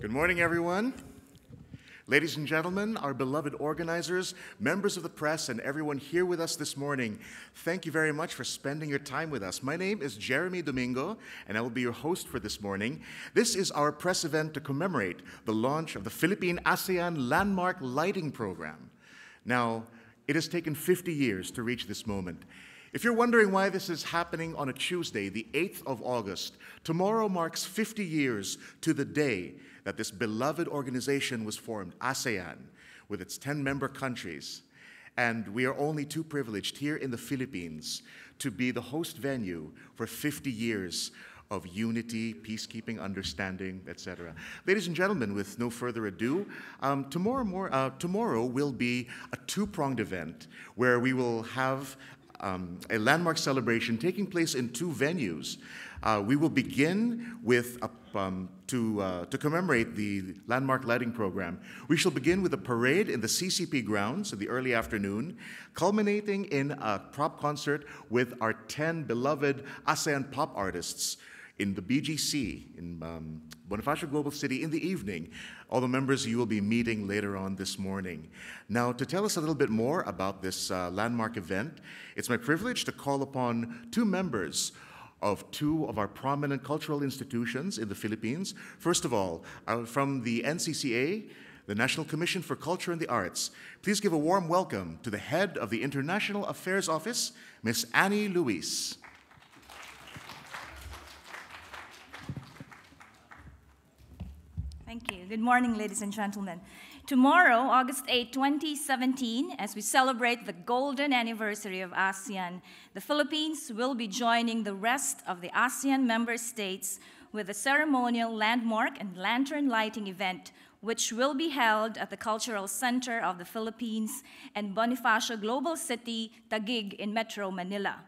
Good morning, everyone. Ladies and gentlemen, our beloved organizers, members of the press, and everyone here with us this morning, thank you very much for spending your time with us. My name is Jeremy Domingo, and I will be your host for this morning. This is our press event to commemorate the launch of the Philippine ASEAN Landmark Lighting Program. Now, it has taken 50 years to reach this moment. If you're wondering why this is happening on a Tuesday, the 8th of August, tomorrow marks 50 years to the day that this beloved organization was formed, ASEAN, with its 10 member countries. And we are only too privileged here in the Philippines to be the host venue for 50 years of unity, peacekeeping, understanding, etc. Ladies and gentlemen, with no further ado, um, tomorrow, more, uh, tomorrow will be a two-pronged event where we will have um, a landmark celebration taking place in two venues. Uh, we will begin with a, um, to, uh, to commemorate the landmark lighting program. We shall begin with a parade in the CCP grounds in the early afternoon, culminating in a prop concert with our 10 beloved ASEAN pop artists in the BGC in um, Bonifacio Global City in the evening. All the members you will be meeting later on this morning. Now, to tell us a little bit more about this uh, landmark event, it's my privilege to call upon two members of two of our prominent cultural institutions in the Philippines. First of all, uh, from the NCCA, the National Commission for Culture and the Arts. Please give a warm welcome to the head of the International Affairs Office, Ms. Annie Luis. Thank you. Good morning, ladies and gentlemen. Tomorrow, August 8, 2017, as we celebrate the golden anniversary of ASEAN, the Philippines will be joining the rest of the ASEAN member states with a ceremonial landmark and lantern lighting event, which will be held at the Cultural Center of the Philippines and Bonifacio Global City, Taguig in Metro Manila.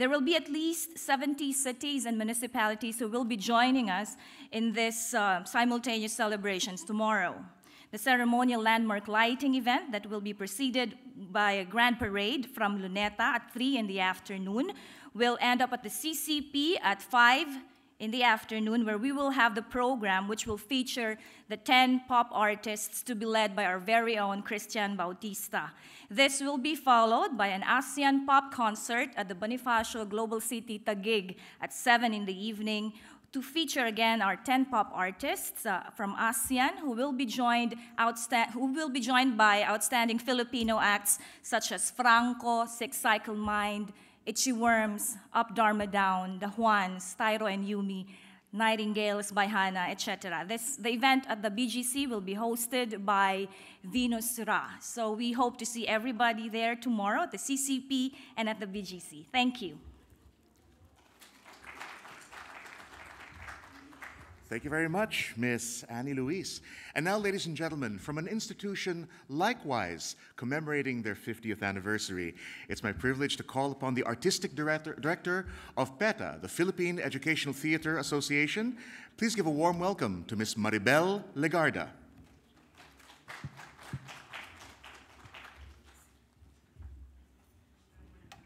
There will be at least 70 cities and municipalities who will be joining us in this uh, simultaneous celebrations tomorrow. The ceremonial landmark lighting event that will be preceded by a grand parade from Luneta at 3 in the afternoon will end up at the CCP at 5 in the afternoon where we will have the program which will feature the 10 pop artists to be led by our very own Christian Bautista. This will be followed by an ASEAN pop concert at the Bonifacio Global City Taguig at 7 in the evening to feature again our 10 pop artists uh, from ASEAN who will be joined who will be joined by outstanding Filipino acts such as Franco, Six Cycle Mind, Itchy Worms, Up Dharma Down, The Juans, Tyro and Yumi, Nightingales by Hannah, etc. This, the event at the BGC will be hosted by Venus Raj. So we hope to see everybody there tomorrow at the CCP and at the BGC. Thank you. Thank you very much, Miss Annie Luis. And now, ladies and gentlemen, from an institution likewise commemorating their 50th anniversary, it's my privilege to call upon the artistic director, director of PETA, the Philippine Educational Theater Association. Please give a warm welcome to Miss Maribel Legarda.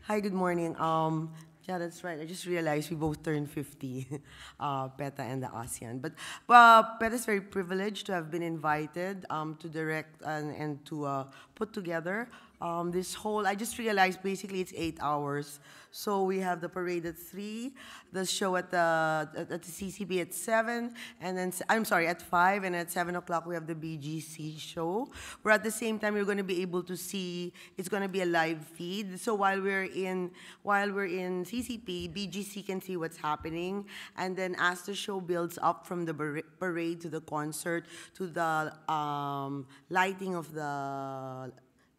Hi, good morning. Um, yeah, that's right. I just realized we both turned 50, uh, PETA and the ASEAN. But uh, PETA is very privileged to have been invited um, to direct and, and to uh, put together um, this whole, I just realized basically it's eight hours. So we have the parade at three, the show at the, at, the CCP at seven, and then, I'm sorry, at five, and at seven o'clock we have the BGC show. Where at the same time you're going to be able to see, it's going to be a live feed. So while we're in, while we're in CCP, BGC can see what's happening. And then as the show builds up from the parade to the concert to the um, lighting of the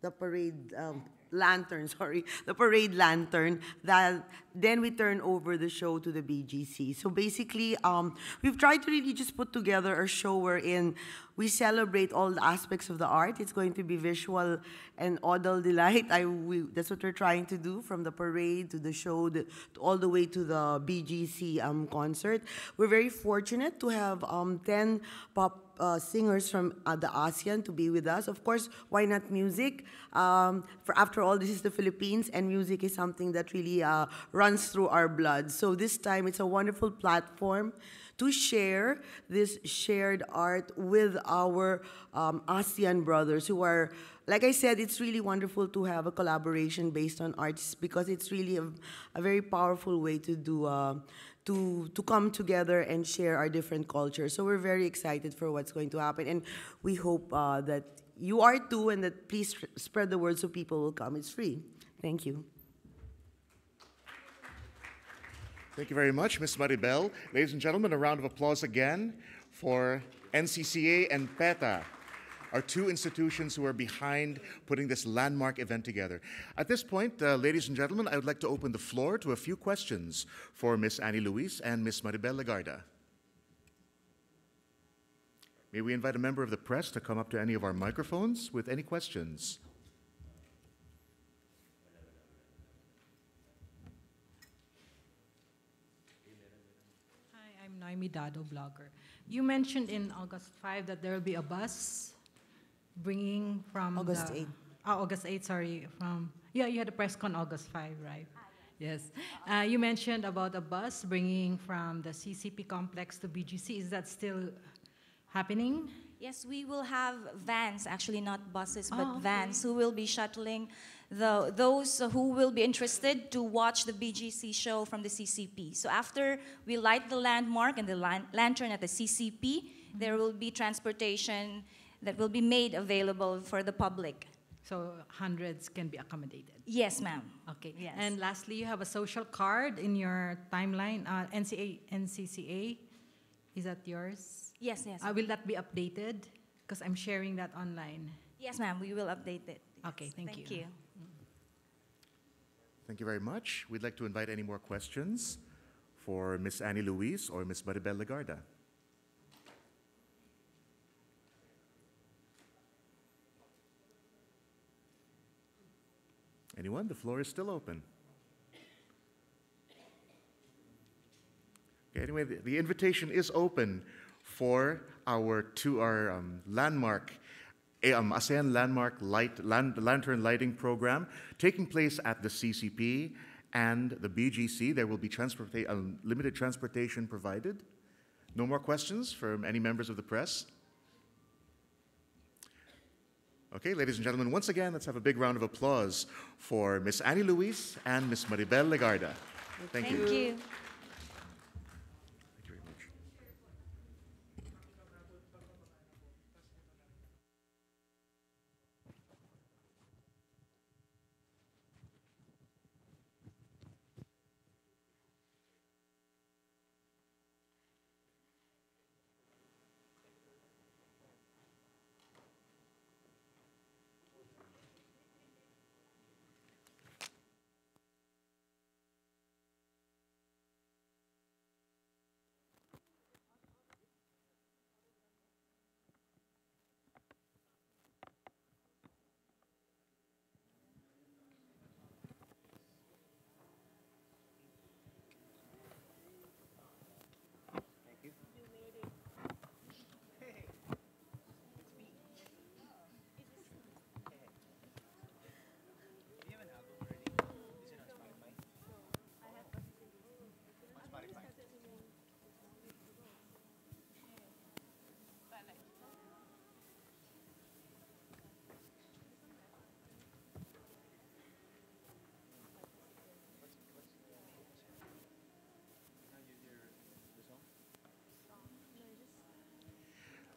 the parade um, lantern, sorry, the parade lantern, that then we turn over the show to the BGC. So basically, um, we've tried to really just put together a show wherein we celebrate all the aspects of the art. It's going to be visual and audible delight. I, we, that's what we're trying to do from the parade to the show, the, all the way to the BGC um, concert. We're very fortunate to have um, 10 pop uh, singers from uh, the ASEAN to be with us. Of course, why not music? Um, for after all, this is the Philippines, and music is something that really uh, runs through our blood. So this time, it's a wonderful platform to share this shared art with our um, ASEAN brothers who are, like I said, it's really wonderful to have a collaboration based on arts because it's really a, a very powerful way to do. Uh, to, to come together and share our different cultures. So we're very excited for what's going to happen, and we hope uh, that you are too, and that please spread the word so people will come. It's free. Thank you. Thank you very much, Ms. Maribel. Ladies and gentlemen, a round of applause again for NCCA and PETA, our two institutions who are behind putting this landmark event together. At this point, uh, ladies and gentlemen, I would like to open the floor to a few questions for Miss Annie Luis and Miss Maribel Legarda. May we invite a member of the press to come up to any of our microphones with any questions? Hi, I'm Noemi Dado, blogger. You mentioned in August 5 that there will be a bus bringing from August the, 8. Oh, August 8, sorry. From yeah, you had a press con August 5, right? Yes. Uh, you mentioned about a bus bringing from the CCP complex to BGC. Is that still happening? Yes, we will have vans, actually not buses, but Oh, okay. vans who will be shuttling the, those who will be interested to watch the BGC show from the CCP. So after we light the landmark and the lan- lantern at the CCP, there will be transportation that will be made available for the public. So hundreds can be accommodated. Yes, ma'am. Okay. Yes. And lastly, you have a social card in your timeline. Uh, NCA, NCCA, is that yours? Yes, yes. Uh, will that be updated? Because I'm sharing that online. yes, ma'am. We will update it. Okay, thank Thank you. Thank you. Thank you very much. We'd like to invite any more questions for Ms. Annie Luis or Ms. Maribel Legarda. Anyone? The floor is still open. Okay, anyway, the, the invitation is open for our to our um, landmark um, ASEAN Landmark Light, Lan- Lantern Lighting Program taking place at the CCP and the BGC. There will be transporta- um, limited transportation provided. No more questions from any members of the press? Okay, ladies and gentlemen, once again, let's have a big round of applause for Miss Annie Luis and Miss Maribel Legarda. Thank. Thank you. Thank you very much.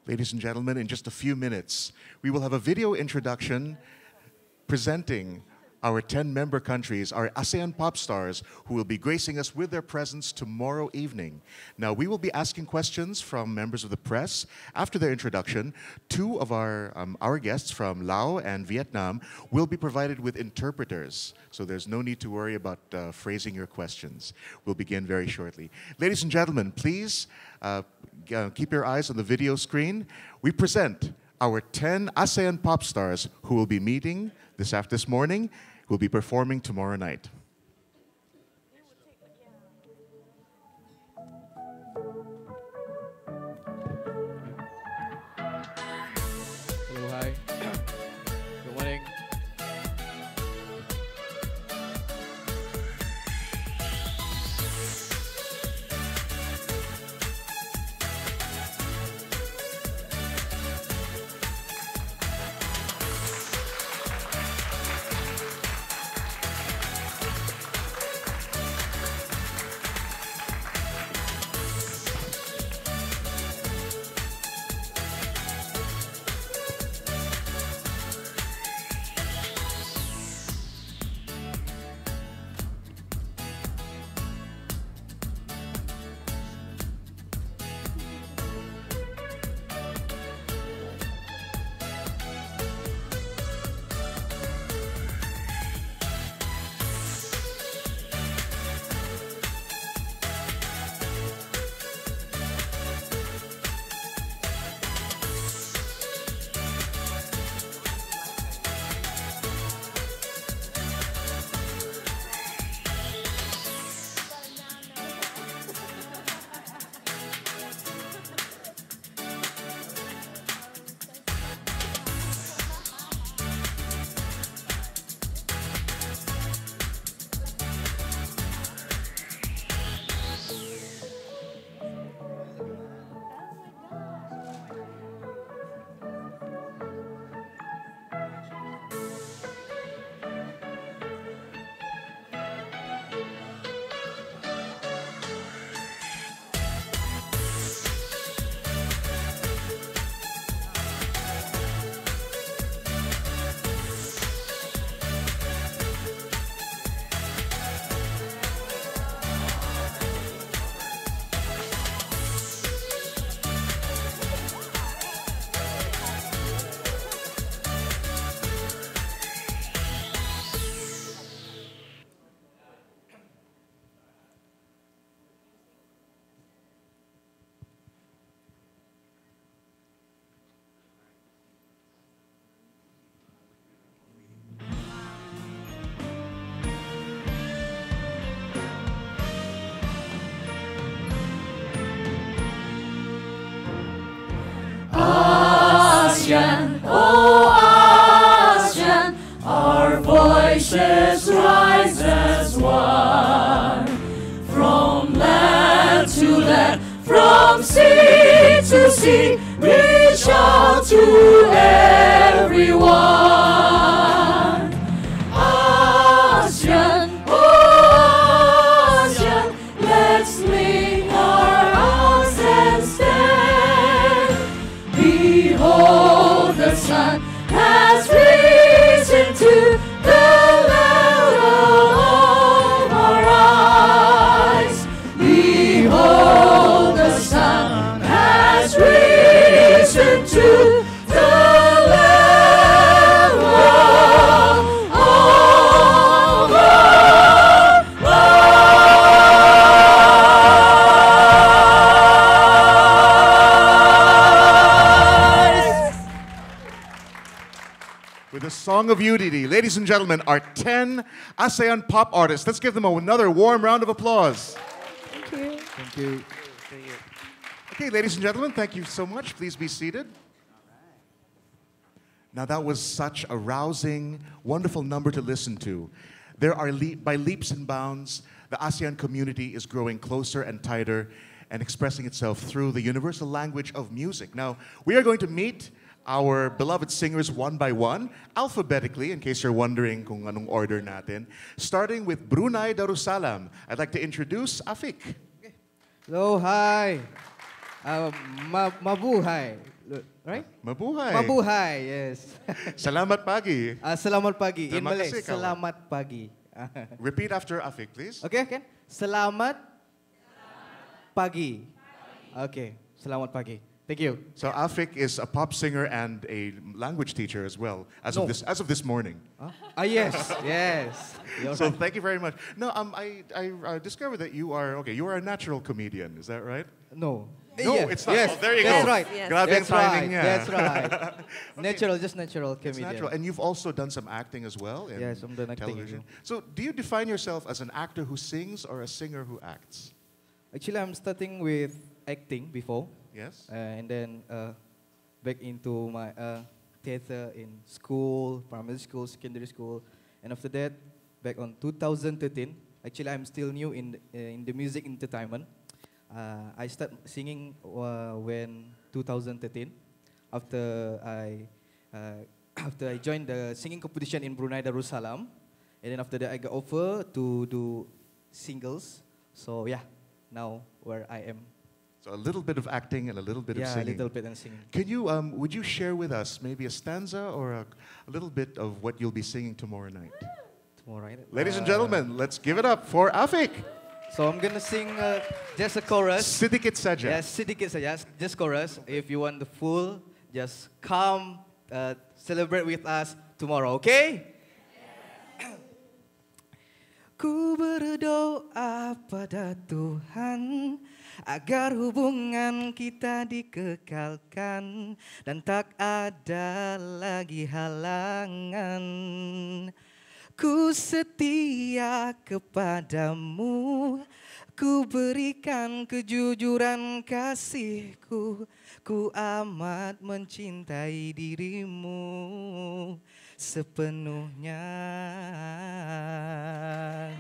Ladies and gentlemen, in just a few minutes, we will have a video introduction presenting our 10 member countries, our ASEAN pop stars, who will be gracing us with their presence tomorrow evening. Now, we will be asking questions from members of the press. After their introduction, two of our, um, our guests from Laos and Vietnam will be provided with interpreters. So there's no need to worry about uh, phrasing your questions. We'll begin very shortly. Ladies and gentlemen, please uh, uh, keep your eyes on the video screen. We present our 10 ASEAN pop stars who will be meeting this after this morning, will be performing tomorrow night. Has risen a song of unity, ladies and gentlemen, our 10 ASEAN pop artists. Let's give them another warm round of applause. Thank you. Thank you. Okay, ladies and gentlemen, thank you so much. Please be seated. Now, that was such a rousing, wonderful number to listen to. There are, le- by leaps and bounds, the ASEAN community is growing closer and tighter and expressing itself through the universal language of music. Now, we are going to meet our beloved singers one by one, alphabetically, in case you're wondering kung anong order natin. Starting with Brunei Darussalam, I'd like to introduce Afik. Hello, hi. Uh, ma mabuhay. Right? Mabuhay. Mabuhay, yes. Salamat pagi. Ah, selamat pagi. In Malay, kawan. selamat pagi. Repeat after Afik, please. okay, okay. Selamat pagi. Okay, selamat pagi. Thank you. So Afik is a pop singer and a language teacher as well, as of this as of this morning. Huh? Ah, yes, yes. So thank you very much. No, um, I, I uh, discovered that you are okay. You are a natural comedian. Is that right? No. No, Yeah, it's not. Yes, Oh, there you that's go. right. Yes. Grabe ang That's right. timing niya. That's right. Natural, just natural It's comedian. natural. And you've also done some acting as well in Yes, I'm done acting television. as So do you define yourself as an actor who sings or a singer who acts? Actually, I'm starting with acting before. Yes? Uh, and then uh, back into my uh, theater in school, primary school, secondary school, and after that, back on 2013. Actually, I'm still new in the, uh, in the music entertainment. Uh, I start singing uh, when 2013. After I after I joined the singing competition in Brunei Darussalam, and then after that I got offer to do singles. So yeah, now where I am. So a little bit of acting and a little bit yeah, of singing. Yeah, a little bit and singing. Can you, um, would you share with us maybe a stanza or a, a little bit of what you'll be singing tomorrow night? Tomorrow, right? Ladies and Uh, gentlemen, let's give it up for Afik. So I'm gonna sing uh, just a chorus. Sidikit saja. Yes, sedikit saja, just chorus. If you want the full, just come uh, celebrate with us tomorrow, okay? Ku berdoa pada Tuhan agar hubungan kita dikekalkan dan tak ada lagi halangan. Ku setia kepadamu, ku berikan kejujuran kasihku, ku amat mencintai dirimu sepenuhnya.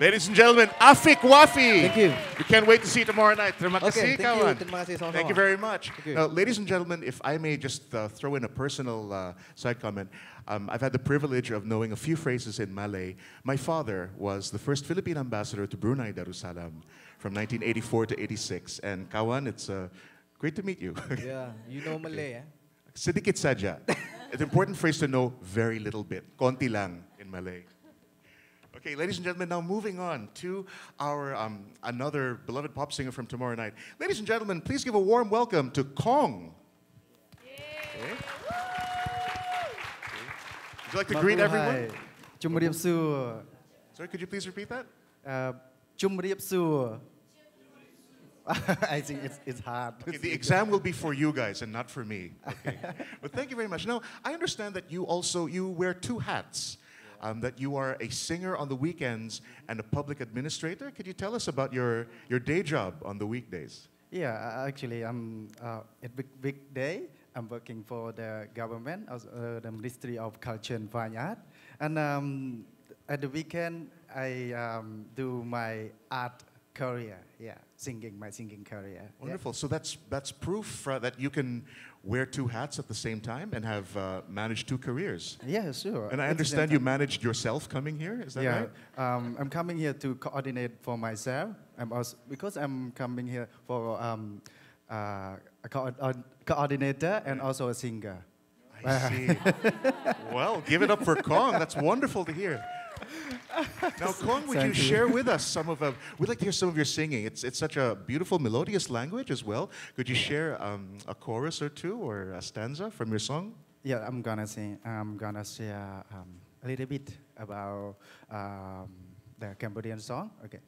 Ladies and gentlemen, Afik Wafi. Thank you. We can't wait to see you tomorrow night. Terima kasih, Okay, thank you. kawan. Terima kasih sama-sama. Thank you very much. You. Now, ladies and gentlemen, if I may just uh, throw in a personal uh, side comment, um, I've had the privilege of knowing a few phrases in Malay. My father was the first Philippine ambassador to Brunei Darussalam from 1984 to 86. And kawan, it's uh, great to meet you. Yeah, you know Malay, eh? Sedikit saja. It's an important phrase to know very little bit. Konti lang in Malay. Okay, ladies and gentlemen, now moving on to our um, another beloved pop singer from tomorrow night. Ladies and gentlemen, please give a warm welcome to Kong. Okay. Would you like to greet everyone? Jumriapsu. Sorry, could you please repeat that? Uh, I think it's it's hard Okay, the exam will be for you guys and not for me. Okay. but thank you very much. Now, I understand that you also you wear two hats. Um, that you are a singer on the weekends and a public administrator. Could you tell us about your, your day job on the weekdays? Yeah, actually, I'm uh, at big big day. I'm working for the government, uh, the Ministry of Culture and Fine Art, and um, at the weekend I um, do my art career. Yeah, singing my singing career. Yeah. Wonderful. So that's that's proof uh, that you can wear two hats at the same time and have uh, managed two careers. Yeah, sure. And I At the same understand you managed yourself coming here. Is that yeah, right? um, I'm coming here to coordinate for myself. I'm also because I'm coming here for um, uh, a co- coordinator and also a singer. I see. well, give it up for Kong. That's wonderful to hear Now, Kong, would you Thank you. share with us some of? Uh, we'd like to hear some of your singing. It's it's such a beautiful, melodious language as well. Could you share um, a chorus or two or a stanza from your song? Yeah, I'm gonna sing. I'm gonna share um, a little bit about um, the Cambodian song. Okay.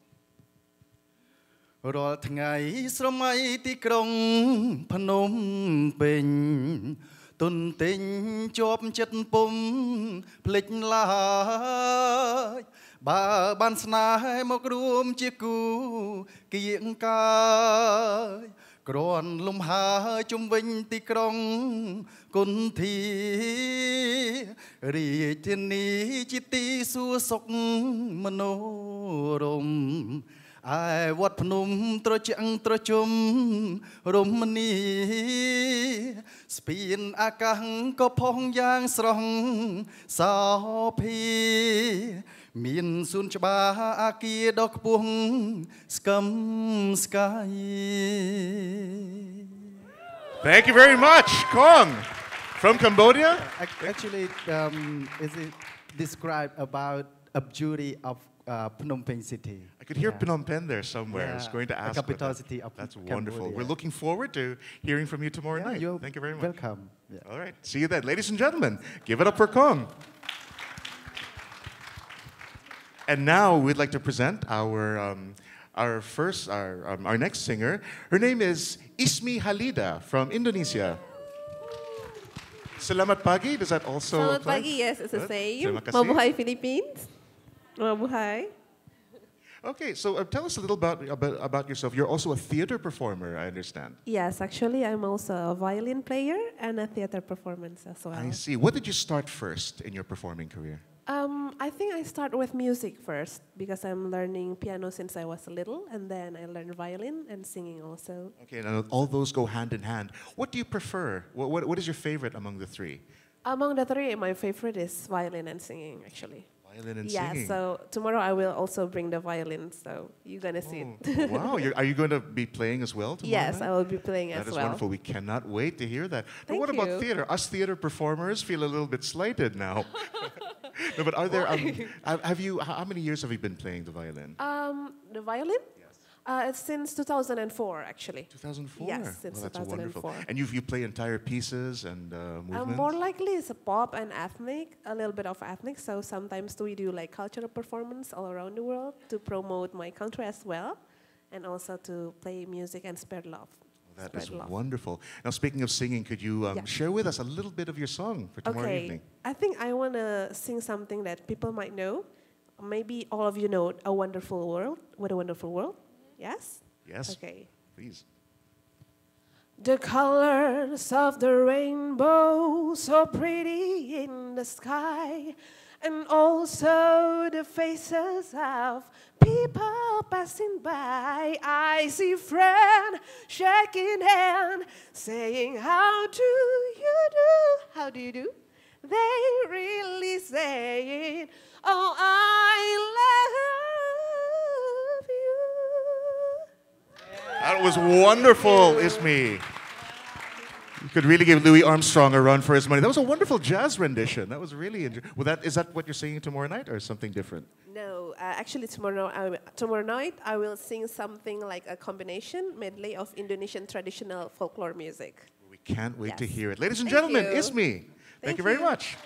រាល់ថ្ងៃស្រមៃទីក្រុងភ្នំពេញ ទុនទិញជាប់ចិត្តពុំភ្លេចឡើយបើបានស្នេហ៍មករួមជាគូគៀងកាយគ្រាន់លំហើជុំវិញទីក្រុងគុនធីរាជធានីជាទីសួសុខមនោរម្យ ឯវត្តភ្នំត្រជាក់ត្រជុំរមនីស្ពានអាកាសក៏ផុសយ៉ាងស្រស់សោភីមានសួនច្បារអាគារដ៏ខ្ពស់ស្កឹមស្កាយ Thank you very much, Kong, from Cambodia. Ac- Actually, um, is it describe about a beauty of uh, Phnom Penh city? I could hear Yeah. Phnom Penh there somewhere. I was Yeah, going to ask. what capital city of That's wonderful. We're looking forward to hearing from you tomorrow Yeah, night. you're Thank you very much. Welcome. Yeah. All right. See you then. Ladies and gentlemen, give it up for Kong. And now we'd like to present our, um, our first, our, um, our next singer. Her name is Ismi Halida from Indonesia. Selamat pagi. Does that also Selamat apply? pagi, yes, it's the same. Terima kasih. Mabuhay Philippines. Mabuhay. Okay, so uh, tell us a little about, about, about yourself. You're also a theater performer, I understand. Yes, actually, I'm also a violin player and a theater performance as well. I see. What did you start first in your performing career? Um, I think I start with music first because I'm learning piano since I was little, and then I learned violin and singing also. Okay, now all those go hand in hand. What do you prefer? What, what, what is your favorite among the three? Among the three, my favorite is violin and singing, actually. Violin and yeah, singing. so tomorrow I will also bring the violin, so you're gonna see Oh, it. wow, you're, are you going to be playing as well tomorrow yes, night? I will be playing That as is well. wonderful. We cannot wait to hear that. But Thank what about theater? Us theater performers feel a little bit slighted now. no, but are there? Um, have you? How how many years have you been playing the violin? Um, the violin? Uh, since 2004, actually. 2004. Yes, since well, that's wonderful. And you you play entire pieces and uh, movements. Um, more likely it's a pop and ethnic, a little bit of ethnic. So sometimes we do like cultural performance all around the world to promote my country as well, and also to play music and spread love. That spread is love. wonderful. Now, speaking of singing, could you um, Yeah. share with us a little bit of your song for tomorrow okay, evening? I think I want to sing something that people might know. Maybe all of you know "A Wonderful World." What a wonderful world! Yes. Yes, Okay. please. The colors of the rainbow, so pretty in the sky, and also the faces of people passing by. I see friend shaking hand, saying, How do you do? How do you do? They really saying, Oh, I love That was wonderful, Ismi. You could really give Louis Armstrong a run for his money. That was a wonderful jazz rendition. That was really interesting. Well, that, is that what you're singing tomorrow night or something different? No, uh, actually tomorrow tomorrow night I will sing something like a combination medley of Indonesian traditional folklore music. We can't wait to hear it. Ladies and Thank gentlemen, you. Ismi. Thank, Thank you very you. much.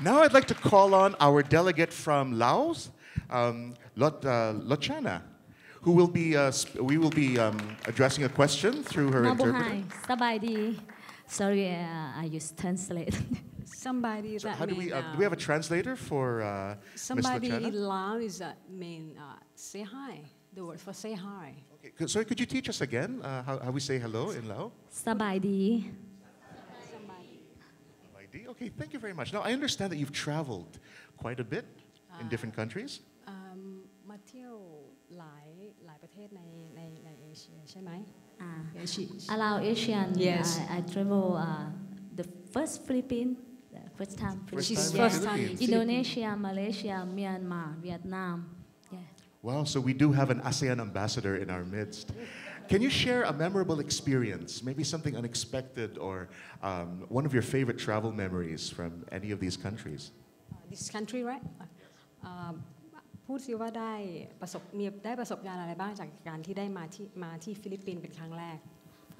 Now I'd like to call on our delegate from Laos, um, Lot, uh, Lochana, who will be, uh, we will be um, addressing a question through her interpreter. Sabaidee, sorry, uh, I use translate. Sabaidee. So how do we? Uh, do we have a translator for uh, Sabaidee in Lao is that mean uh, say hi. The word for say hi. Okay. So could you teach us again uh, how, how, we say hello in Lao? Sabaidee. Sabaidee. Okay. Thank you very much. Now I understand that you've traveled quite a bit in different countries. Um, Mateo. Chiang Ah. Allow Asian. Uh, yes. I, I travel uh, the first Philippine, the first time. First She's first time. Indonesia, Malaysia, Myanmar, Vietnam. Yeah. Well, So we do have an ASEAN ambassador in our midst. Can you share a memorable experience, maybe something unexpected, or um, one of your favorite travel memories from any of these countries? Uh, this country, right? Uh, พูดสิว่าได้ประสบมีได้ประสบการณ์อะไรบ้างจากการที่ได้มาที่มาที่ฟิลิปปินส์เป็นครั้งแรก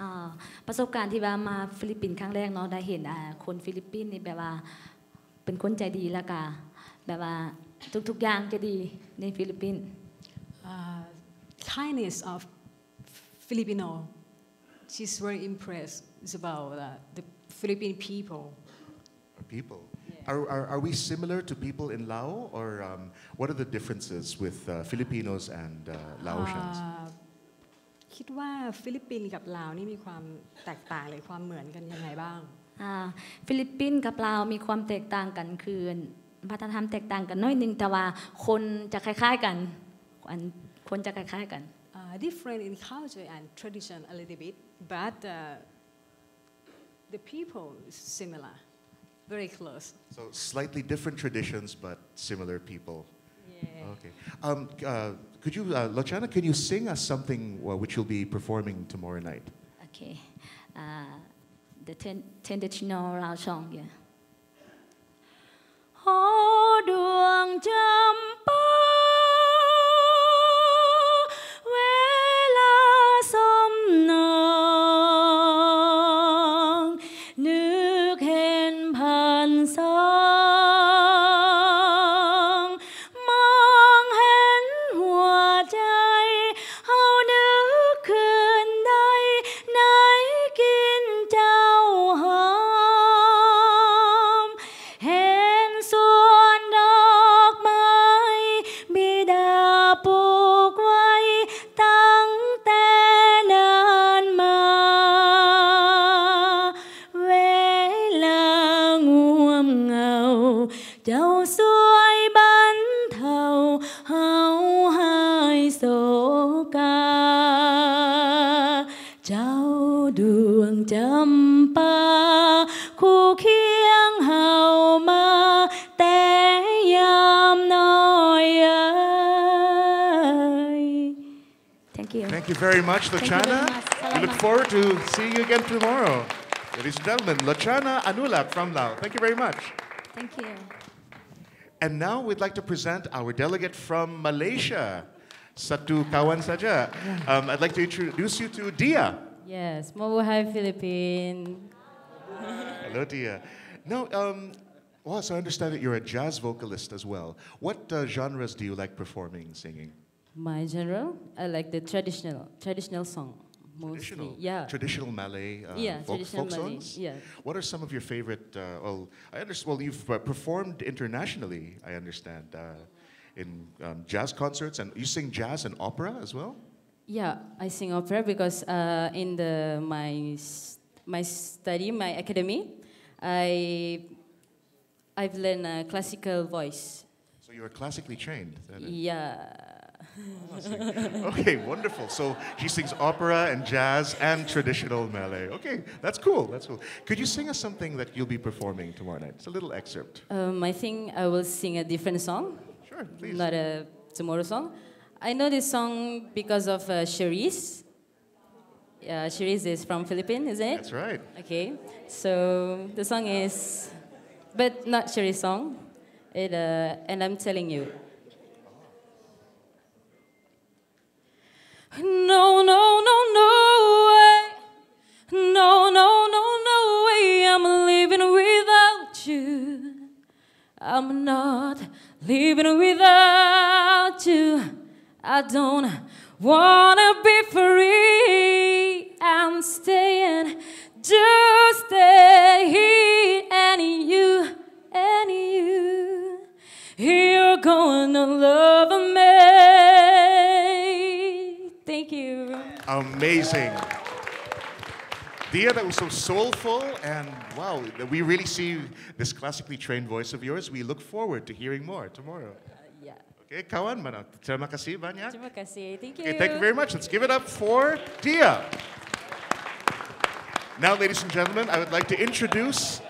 อ่าประสบการณ์ที่ว่ามาฟิลิปปินส์ครั้งแรกเนาะได้เห็นอ่าคนฟิลิปปินส์นี่แบบว่าเป็นคนใจดีแล้วก็แบบว่าทุกๆอย่างจะดีในฟิลิปปินส์ uh, kindness of Filipino. She's very impressed It's about uh, the Philippine people. Our people. Are, are, are we similar to people in Lao, or um, what are the differences with uh, Filipinos and uh, Laotians? อ่าคิดว่าฟิลิปปินส์กับลาวนี่มีความแตกต่างหรือความเหมือนกันยังไงบ้าง อ่าฟิลิปปินส์กับลาวมีความแตกต่างกันคือวัฒนธรรมแตกต่างกันน้อยหนึงแต่ว่าคนจะคล้าย ๆกันอันคนจะคล้าย ๆกัน Uh, different in culture and tradition a little bit, but uh, the people is similar, very close. So slightly different traditions, but similar people. Yeah. Okay. Um, uh, could you, uh, Lochana, can you sing us something uh, which you'll be performing tomorrow night? โอเคอ่า the ten traditional Lao song yeah หอดวงจำปา much, Thank you Lochana. very much. We look forward to seeing you again tomorrow. Ladies and gentlemen, Lachana Anulak from Lao. Thank you very much. Thank you And now we'd like to present our delegate from Malaysia, Satu Kawan Saja. Um, I'd like to introduce you to Dia. Yes, Mabuhay Philippines. Hello, Dia. Now, um, well, so I understand that you're a jazz vocalist as well. What uh, genres do you like performing, singing? My genre, I like the traditional traditional song mostly. Traditional, Yeah. traditional Malay uh, Yeah, folk, traditional folk Malay, songs. yeah. What are some of your favorite? Uh, well, I understand. Well, you've uh, performed internationally. I understand uh, in um, jazz concerts, and you sing jazz and opera as well. Yeah, I sing opera because uh, in the my my study, my academy, I I've learned a classical voice. So you're classically trained. Yeah. okay, wonderful. So she sings opera and jazz and traditional Malay. Okay, that's cool. That's cool. Could you sing us something that you'll be performing tomorrow night? It's a little excerpt. Um, I think I will sing a different song. Sure, please. Not a tomorrow song. I know this song because of uh, Charice. Yeah, Charice is from Philippines, isn't it? That's right. Okay, so the song is, but not Charice song. It uh, and I'm telling you. No, no, no, no way. No, no, no, no way. I'm living without you. I'm not living without you. I don't wanna be free. I'm staying, just stay here, and you, and you, you're gonna love me. Amazing. Dia, that was so soulful, and wow, that we really see this classically trained voice of yours. We look forward to hearing more tomorrow. Uh, yeah. Okay, kawan mana? Terima kasih banyak. Terima kasih. Thank you. Okay, thank you very much. Let's give it up for Tia. Now, ladies and gentlemen, I would like to introduce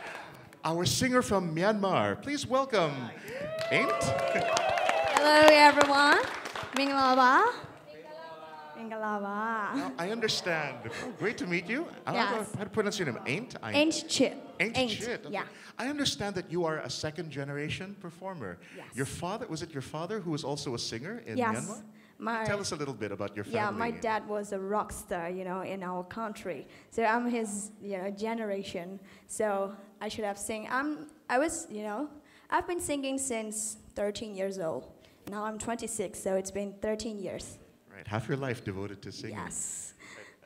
our singer from Myanmar. Please welcome Aint. Hello, everyone. Mingalaba. Now, I understand. Great to meet you. I don't know how to pronounce your name. Aint? Ain't Chit. Ain't, Ain't, Chit. Okay. yeah. I understand that you are a second generation performer. Yes. Your father, was it your father who was also a singer in Yes. Myanmar? My, Tell us a little bit about your family. yeah, my dad was a rock star, you know, in our country. So I'm his, you know, generation. So I should have sing. I'm, I was, you know, I've been singing since 13 years old. Now I'm 26, so it's been 13 years. Half your life devoted to singing. Yes.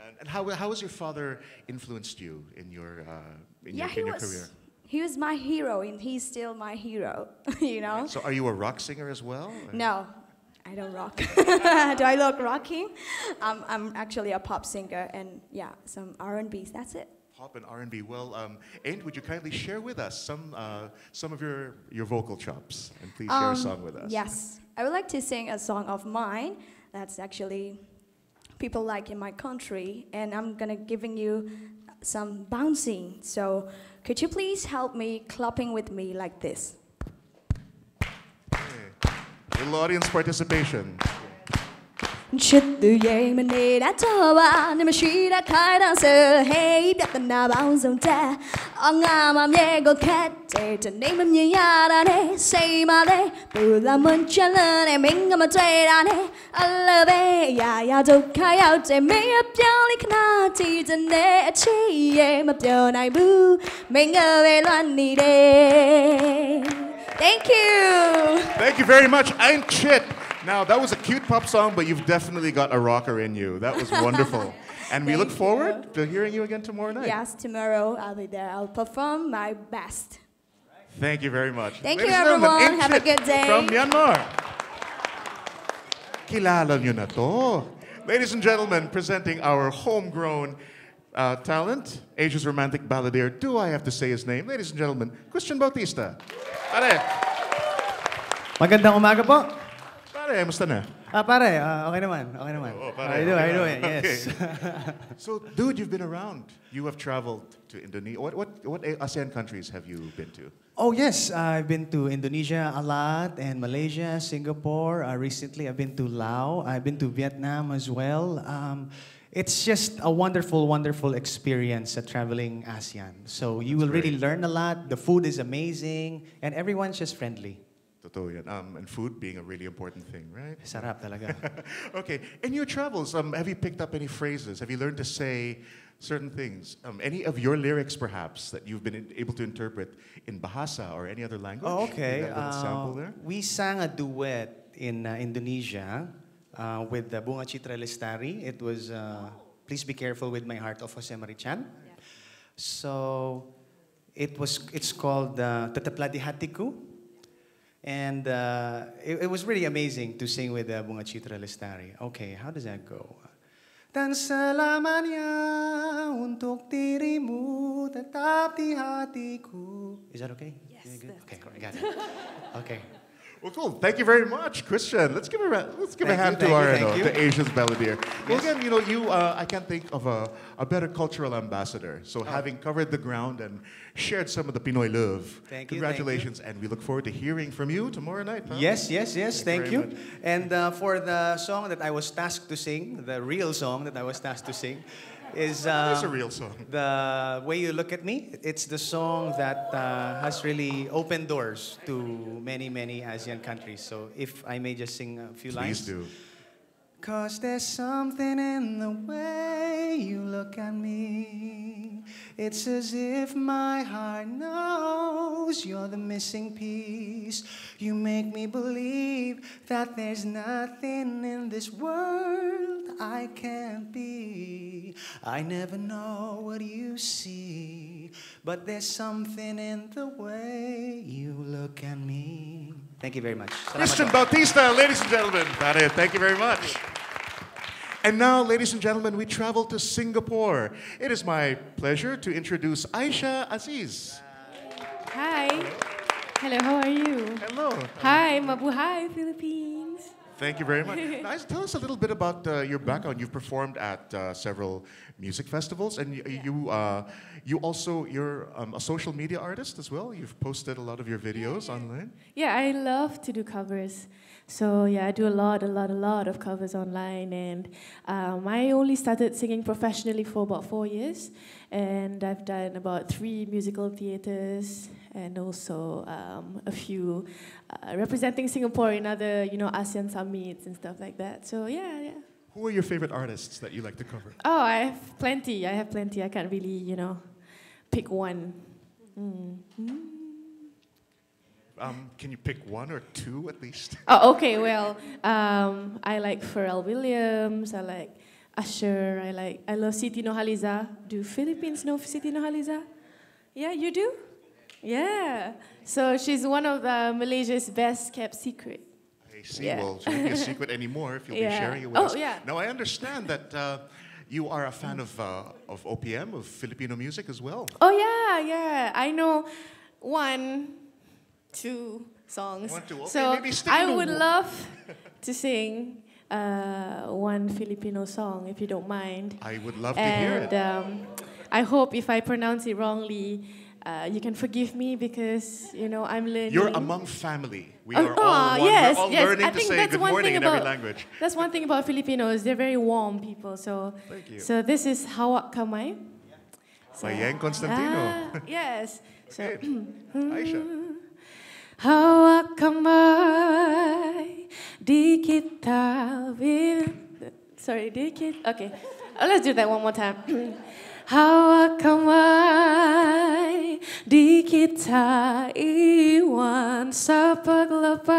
And, and how, how has your father influenced you in your, uh, in yeah, your, he in your was. career? He was my hero, and he's still my hero. you know. So are you a rock singer as well? or- No, I don't rock. Do I look rocking? Um, I'm actually a pop singer, and yeah, some R&B, That's it. Pop and R&B. Well, um, Aint, would you kindly share with us some, uh, some of your, your vocal chops? And please share Um, a song with us. Yes, I would like to sing a song of mine. That's actually people like in my country, and I'm gonna giving you some bouncing. So could you please help me clapping with me like this? Little audience participation. 쉿드예 만에 다쳐와 내 마시라 카란스 헤이 뼈끝나 방송자 엉아맘 예고 캣제 저네맘 예야라네 세이마네 불라문 찰러네 민감한 죄라네 알러베 야야 조카야 제 매야 뼈리 크나 지저네 치예 맙뼈나이 부 민감해 란니래 Thank you. Thank you very much. Ein Chit. Now, that was a cute pop song, but you've definitely got a rocker in you. That was wonderful. and we look Thank forward to hearing you again tomorrow night. Yes, tomorrow I'll be there. I'll perform my best. Thank you very much. Thank Ladies you, everyone. Aint Have a good day. From Myanmar. Kilala nyo na to. Ladies and gentlemen, presenting our homegrown uh, talent, Asia's romantic balladeer. Do I have to say his name? Ladies and gentlemen, Christian Bautista. Pare, Magandang umaga po. Pare, musta na? Ah, pare, ah, okay naman. Okay naman. Oh, How you doing? How you doing? Okay. Yes. So, dude, you've been around. You have traveled to Indonesia. What, what, what ASEAN countries have you been to? oh, yes. I've been to Indonesia a lot and Malaysia, Singapore. Uh, recently, I've been to Laos. I've been to Vietnam as well. Um, it's just a wonderful, wonderful experience at traveling ASEAN. So you will really learn a lot. The food is amazing, and everyone's just friendly. Totoo yan. Um, and food being a really important thing, right? Sarap talaga. okay. In your travels, um, have you picked up any phrases? Have you learned to say certain things? Um, any of your lyrics, perhaps, that you've been in- able to interpret in Bahasa or any other language? Oh, okay. That little sample Uh, there? we sang a duet in uh, Indonesia uh, with the Bunga Citra Lestari. It was uh, Please Be Careful with My Heart of Jose Mari Chan. So it was, it's called uh, Tatapladi Hatiku. And uh, it, it was really amazing to sing with uh, Bunga Citra Lestari. Okay, how does that go? Dan untuk dirimu tetap di hatiku. Is that okay? Yes. Okay, I got it. Okay. Well, cool. Thank you very much, Christian. Let's give a let's give a hand you, to our you, you know, you. to Asia's balladeer. Well, again, you know, you uh, I can't think of a, a better cultural ambassador. Oh. So having covered the ground and shared some of the Pinoy love, Thank you, thank you. congratulations, and we look forward to hearing from you tomorrow night. pal. Yes, yes, yes. Thank Thank, you very And uh, for the song that I was tasked to sing, the real song that I was tasked to sing, is uh, It is a real song. The way you look at me. It's the song that uh, has really opened doors to many, many ASEAN countries. So if I may just sing a few Please lines. do. Cause there's something in the way you look at me. It's as if my heart knows you're the missing piece. You make me believe that there's nothing in this world I can't be. I never know what you see, but there's something in the way you look at me. Thank you very much. Salamat Christian. Bautista, ladies and gentlemen. Pare, thank you very much. And now, ladies and gentlemen, we travel to Singapore. It is my pleasure to introduce Aisha Aziz. Hi. Hello, how are you? Hello. Hi, mabuhay, Philippines. Thank you very much. Now, tell us a little bit about uh, your background. You've performed at uh, several music festivals, and you you, uh, you also you're um, a social media artist as well. You've posted a lot of your videos online. Yeah, I love to do covers. So yeah, I do a lot, a lot, a lot of covers online, and um, I only started singing professionally for about four years, and I've done about three musical theaters and also um, a few uh, representing Singapore in other, you know, ASEAN summits and stuff like that. So yeah, yeah. Who are your favorite artists that you like to cover? Oh, I have plenty. I have plenty. I can't really, you know, pick one. Mm. Um, can you pick one or two at least? Oh, okay. Well, um, I like Pharrell Williams. I like Usher. I like. I love Siti Nurhaliza. Do Philippines know Siti Nurhaliza? Yeah, you do. Yeah. So she's one of the Malaysia's best kept secret. I see. Yeah. Well, it won't be a secret anymore if you'll Yeah. be sharing it with Oh, us. yeah. Now, I understand that uh, you are a fan of, uh, of OPM, of Filipino music as well. Oh yeah, yeah. I know one, two songs. One, two. Okay, so maybe I would one. love to sing uh, one Filipino song, if you don't mind. I would love to hear it. Um, I hope if I pronounce it wrongly, uh, you can forgive me because you know I'm learning. You're among family. We Oh, are all, one, yes, we're all yes. learning I to think say that's good one morning thing in about, every language. That's one thing about Filipinos. They're very warm people. So, Thank you. so this is Hawak Kamay. By Yeng Constantino. Ah, yes. So, Aisha. Hawak kamay di kita bil- Sorry, dikit. Okay. Oh, let's do that one more time. Hawak kamay di kita iwan sa paglabay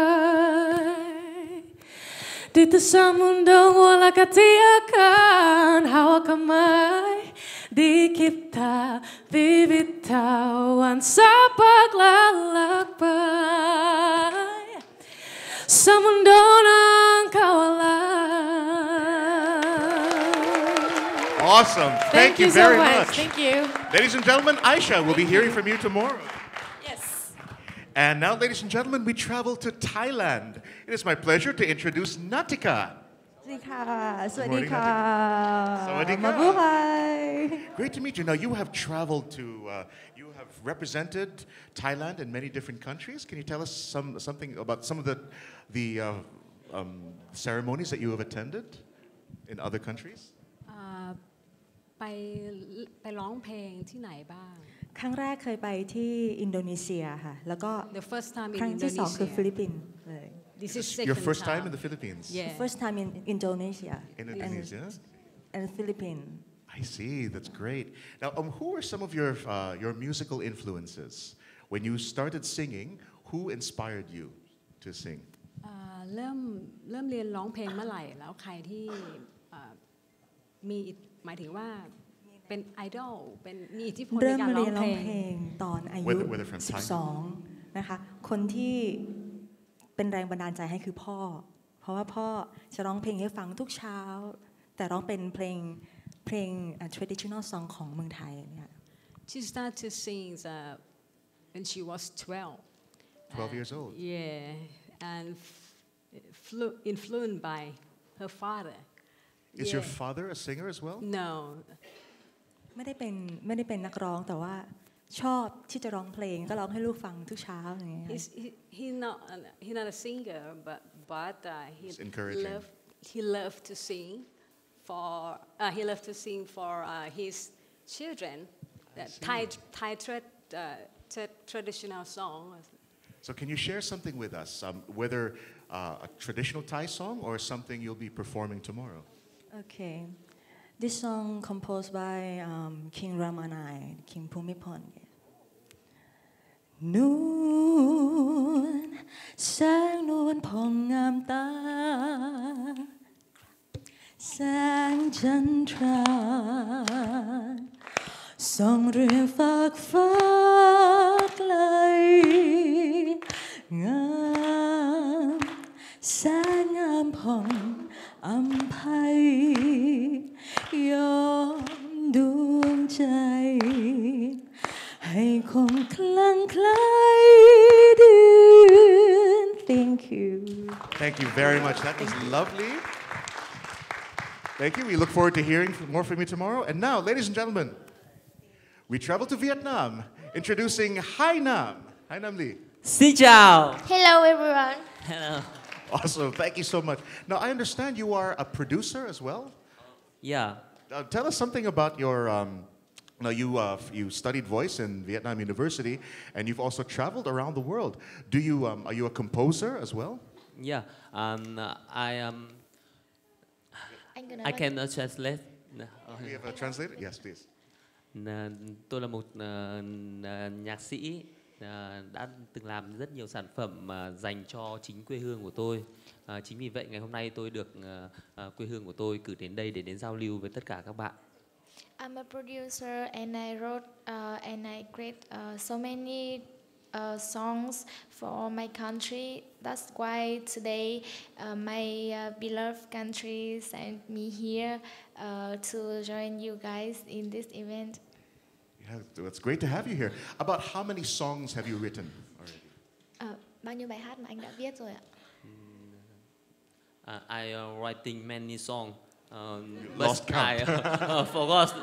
Dito sa mundong wala katiyakan Hawak kamay di kita bibitawan sa paglalakbay Awesome. Thank, Thank you, you, very so much. much. Thank you. Ladies and gentlemen, Aisha will be hearing you. from you tomorrow. Yes. And now, ladies and gentlemen, we travel to Thailand. It is my pleasure to introduce Natika. Great to meet you. Now you have traveled to uh, you have represented Thailand in many different countries. Can you tell us some something about some of the the uh, um, ceremonies that you have attended in other countries? อ่าไปไปร้องเพลงที่ไหนบ้าง ครั้งแรกเคยไปที่อินโดนีเซียค่ะ แล้วก็ The first time in ครั้งที่สองคือ Indonesia ฟิลิปปินส์เลย This is Your second first time in the Philippines? Yeah. first time in Indonesia In Indonesia? and, and Philippines I see. That's great. Now, um, who are some of your uh, your musical influences? When you started singing, who inspired you to sing? อ่าเริ่มเริ่มเรียนร้องเพลงเมื่อไหร่แล้วใครที่อ่ามีอิท หมายถึงว่าเป็นไอดอลเป็นมีอิทธิพลในเริ่มการร้เรีอยงนเพร้ลองงเพลงตอนอายุ Whether- whether from Thai 12นะคะคนที่เป็นแรงบันดาลใจให้คือพ่อ เพราะว่าพ่อจะร้องเพลงให้ฟังทุกเช้า แต่ร้องเป็นเพลงเพลงอ่า traditional song ของเมืองไทยเนี่ย She started to sing uh, when she was 12 12 years old. yeah and flu- influenced by her father Is your Yeah. father a singer as well? no ไม่ได้เป็นไม่ได้เป็นนักร้องแต่ว่าชอบที่จะร้องเพลงก็ร้องให้ลูกฟังทุกเช้าอย่างเงี้ย He's, he, he not he not a singer, but but uh, he It's encouraging. loved he loved to sing for uh, he loved to sing for uh, his children that Thai Thai tra- uh, tra- traditional song. So, can you share something with us, um, whether uh, a traditional Thai song or something you'll be performing tomorrow? Okay. This song composed by um, King Ramanai, King Bhumipon. นูนแสงนวลผ่องงามตา แสงจันทราส่ องเรียงฝากฟ้าไกลงามแสงงามผ่องอำไพยอมดวงใจ ให้คงคลั่งไคล้เดือน Thank you Thank you very much. That was lovely. Thank you. We look forward to hearing more from you tomorrow. And now, ladies and gentlemen, we travel to Vietnam, introducing Hai Nam. Hai Nam Lee. Xin chào. Hello, everyone. Hello. Awesome. Thank you so much. Now, I understand you are a producer as well. Yeah. Uh, tell us something about your. Um, now, you uh, you studied voice in Vietnam University, and you've also traveled around the world. Do you um, are you a composer as well? Yeah. Um, I um. Anh cứ nói I bằng- can uh, translate. We have a translator. Yes, please. Nà, tôi là một nà, nhạc sĩ ờ, À, đã từng làm rất nhiều sản phẩm mà dành cho chính quê hương của tôi. À, chính vì vậy ngày hôm nay tôi được à, quê hương của tôi cử đến đây để đến giao lưu với tất cả các bạn. I'm a producer and I wrote uh, and I create uh, so many uh, songs for my country. That's why today uh, my uh, beloved country sent me here uh, to join you guys in this event. Yeah, it's great to have you here. About how many songs have you written already? Uh, bao nhiêu bài hát mà anh đã viết rồi ạ? Uh, I uh, writing many songs. Um, lost but I count. uh, forgot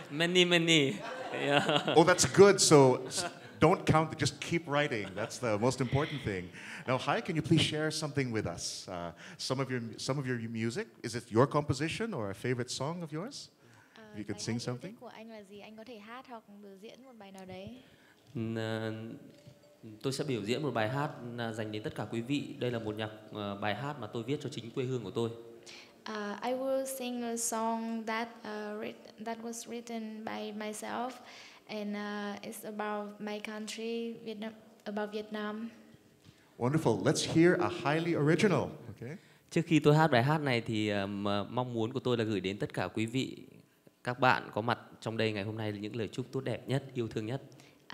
many many. Yeah. Oh, that's good. So don't count, just keep writing. That's the most important thing. Now, Hai, can you please share something with us? Uh, some of your some of your music. Is it your composition or a favorite song of yours? If you could sing something. của anh là gì? Anh có thể hát hoặc biểu diễn một bài nào đấy. Nà, tôi sẽ biểu diễn một bài hát là dành đến tất cả quý vị. Đây là một nhạc ờ, bài hát mà tôi viết cho chính quê hương của tôi. Uh, I will sing a song that uh, writ- that was written by myself, and uh, it's about my country, Vietnam, about Vietnam. Wonderful. Let's hear a highly original. Okay. Trước khi tôi hát bài hát này thì ờ, mong muốn của tôi là gửi đến tất cả quý vị, các bạn có mặt trong đây ngày hôm nay là những lời chúc tốt đẹp nhất, yêu thương nhất.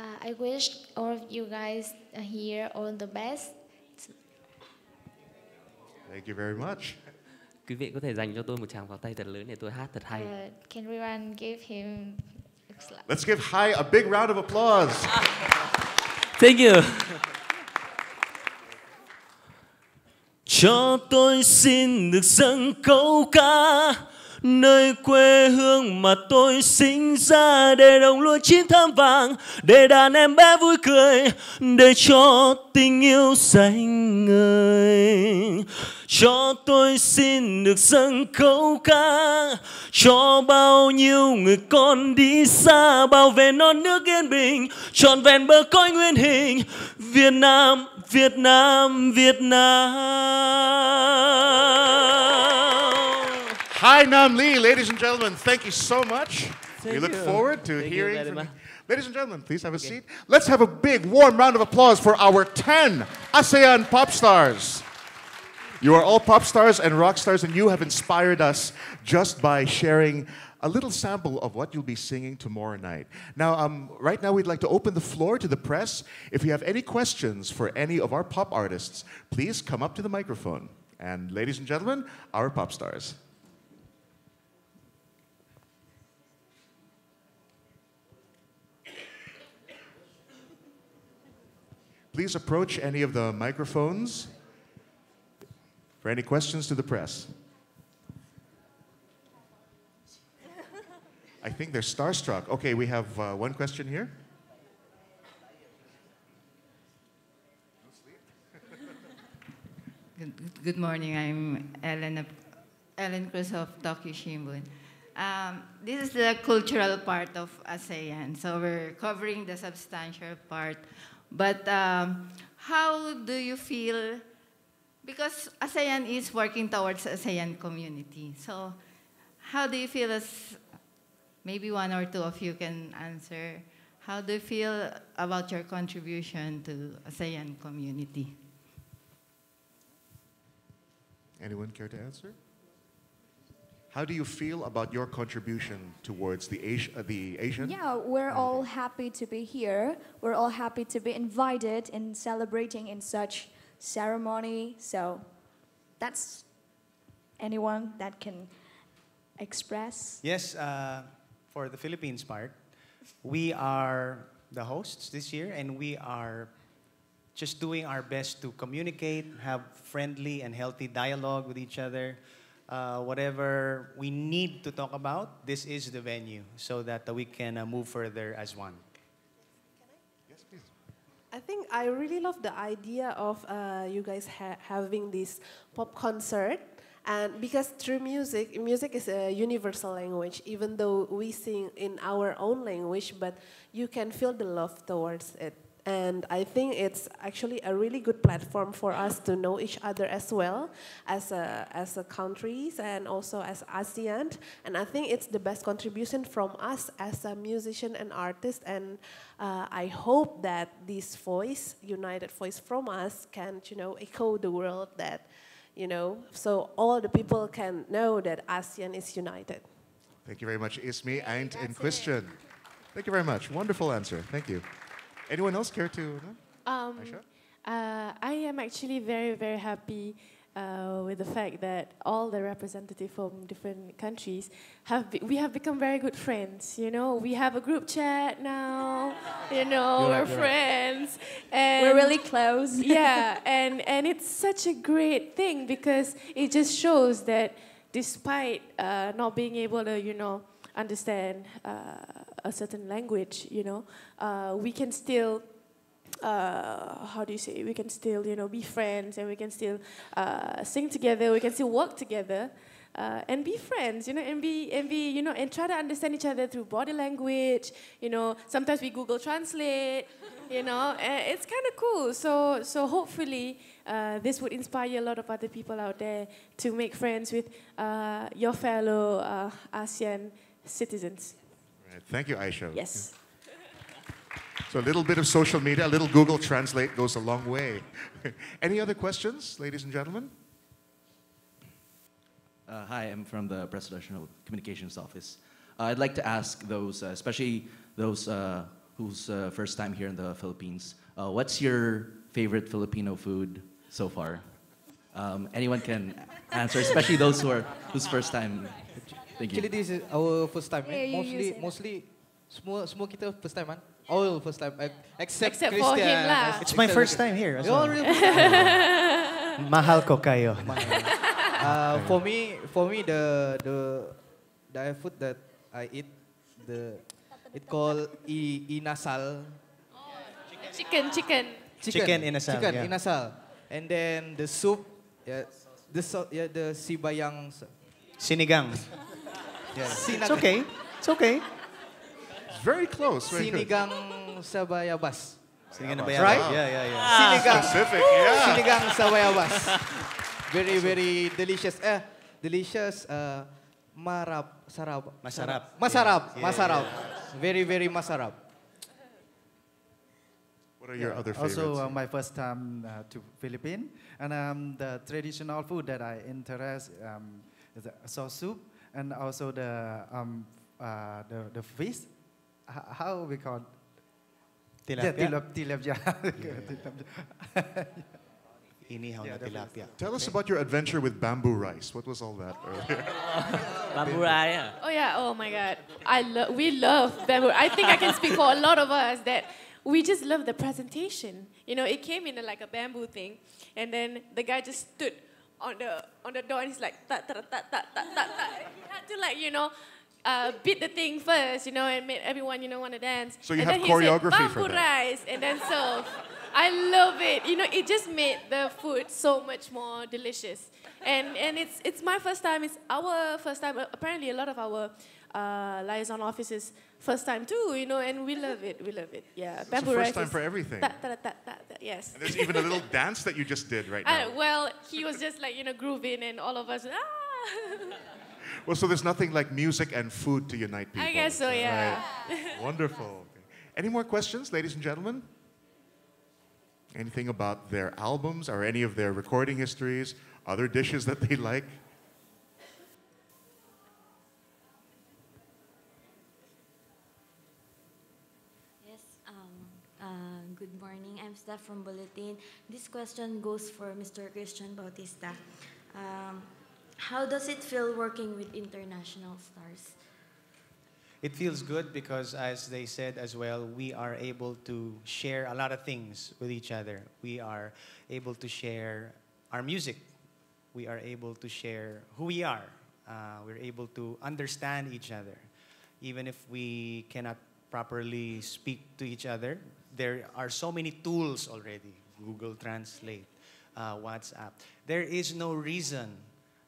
Uh, I wish all of you guys here all the best. Thank you very much. Quý vị có thể dành cho tôi một tràng pháo tay thật lớn để tôi hát thật hay. Uh, can everyone give him? Let's give Hai a big round of applause. Thank you. Cho tôi xin được dâng câu ca Nơi quê hương mà tôi sinh ra Để đồng lúa chín thơm vàng Để đàn em bé vui cười Để cho tình yêu xanh ngời. Cho tôi xin được dâng câu ca Cho bao nhiêu người con đi xa Bảo vệ non nước yên bình Trọn vẹn bờ cõi nguyên hình. Việt Nam, Việt Nam, Việt Nam. Hai Nam Lee, ladies and gentlemen, thank you so much. we look you. forward to Thank hearing from much. you. Ladies and gentlemen, please have a seat. Let's have a big, warm round of applause for our 10 ASEAN pop stars. You are all pop stars and rock stars, and you have inspired us just by sharing a little sample of what you'll be singing tomorrow night. Now, um, right now, we'd like to open the floor to the press. If you have any questions for any of our pop artists, please come up to the microphone. And, ladies and gentlemen, our pop stars. Please approach any of the microphones for any questions to the press. I think they're starstruck. Okay, we have uh, one question here. Good, good morning. I'm Ellen, Ellen Cruz of Tokyo Shimbun. Um, this is the cultural part of ASEAN, so we're covering the substantial part. But um, how do you feel? Because ASEAN is working towards ASEAN community. So, how do you feel as maybe one or two of you can answer? How do you feel about your contribution to ASEAN community? Anyone care to answer? How do you feel about your contribution towards the, Asi- uh, the Asian? Yeah, we're all happy to be here. We're all happy to be invited in celebrating in such ceremony. So that's anyone that can express. Yes, uh, for the Philippines part, we are the hosts this year, and we are just doing our best to communicate, have friendly and healthy dialogue with each other. Uh, whatever we need to talk about, this is the venue so that we can uh, move further as one. Yes please I think I really love the idea of uh, you guys ha- having this pop concert. And because through music, music is a universal language, even though we sing in our own language, but you can feel the love towards it. And I think it's actually a really good platform for us to know each other as well as a, as a countries and also as ASEAN. And I think it's the best contribution from us as a musician and artist. And uh, I hope that this voice, united voice from us, can you know echo the world that you know so all the people can know that ASEAN is united. Thank you very much, Ismi, Aint, and Christian. Thank you very much. Wonderful answer. Thank you. Anyone else care to? no? Um, uh, I am actually very, very happy uh, with the fact that all the representatives from different countries have be- we have become very good friends. You know, we have a group chat now. You know, You're right, we're you're right. friends. And We're really close. yeah, and and it's such a great thing because it just shows that despite uh, not being able to, you know, understand uh, a certain language, you know, uh, we can still uh, how do you say we can still you know be friends and we can still uh, sing together we can still work together uh, and be friends you know and be and be you know and try to understand each other through body language you know. Sometimes we google translate you know it's kind of cool. So so hopefully uh, this would inspire a lot of other people out there to make friends with uh, your fellow uh, ASEAN citizens. Right. Thank you, Aisha. Yes. So a little bit of social media, a little Google Translate goes a long way. Any other questions, ladies and gentlemen? Uh, hi, I'm from the Presidential Communications Office. Uh, I'd like to ask those, uh, especially those uh, who's uh, first time here in the Philippines, uh, what's your favorite Filipino food so far? Um, anyone can answer, especially those who are who's first time. Thank you. Actually, this is our first time. Yeah, mostly, mostly, semua semua kita first time, man. All first time, ex- except, Except for Christian. him lah. It's my first time here as You're well. really- Mahal ko kayo. uh, for me, for me, the the the food that I eat, the it called i, inasal. Chicken, chicken. Chicken inasal, Chicken yeah. inasal. And then the soup, yeah, the so, yeah, the sibayang. Sinigang. Yeah. It's okay. It's okay. It's very close. Very good. Sinigang sa bayabas. Sinigang na bayabas. Right? Yeah, yeah, yeah. Sinigang. Specific, yeah. Sinigang sa bayabas. Very, very delicious. Eh, delicious. Uh, marap, sarap. Masarap. Masarap, Yeah. masarap. Very, very masarap. What are your Yeah, other favorites? Also, uh, my first time uh, to Philippines, and um, the traditional food that I interest um, is the saw soup, and also the um, uh, the the fish. H- how we call? Yeah, Tilapia? tilap, tilapia. Inihaw Yeah, the tilapia. Tell us about your adventure with bamboo rice. What was all that earlier? Bamburaya. Oh yeah. Oh my God. I love. We love bamboo. I think I can speak for a lot of us that we just love the presentation. You know, it came in a, like a bamboo thing, and then the guy just stood on the on the door and he's like ta ta ta ta ta ta ta. He had to like you know. Uh, beat the thing first, you know, and made everyone, you know, want to dance. So you and have then choreography he said, for "Bamboo that." rice, and then so I love it. You know, it just made the food so much more delicious. And and it's it's my first time. It's our first time. Apparently, a lot of our uh, liaison officers first time too. You know, and we love it. We love it. Yeah, It's the first time for everything. ta- ta- ta- yes. And there's even a little dance that you just did right Uh, now. well, he was just like you know grooving, and all of us. Ah. Well, so there's nothing like music and food to unite people. I guess so. Yeah. Right. Wonderful. Any more questions, ladies and gentlemen? Anything about their albums or any of their recording histories, other dishes that they like? Morning. From Bulletin. This question goes for Mr. Christian Bautista. Um, how does it feel working with international stars? it feels good because, as they said as well, we are able to share a lot of things with each other. We are able to share our music. We are able to share who we are. Uh, we're able to understand each other. Even if we cannot properly speak to each other, there are so many tools already Google Translate, uh, WhatsApp. There is no reason